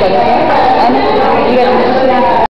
chừng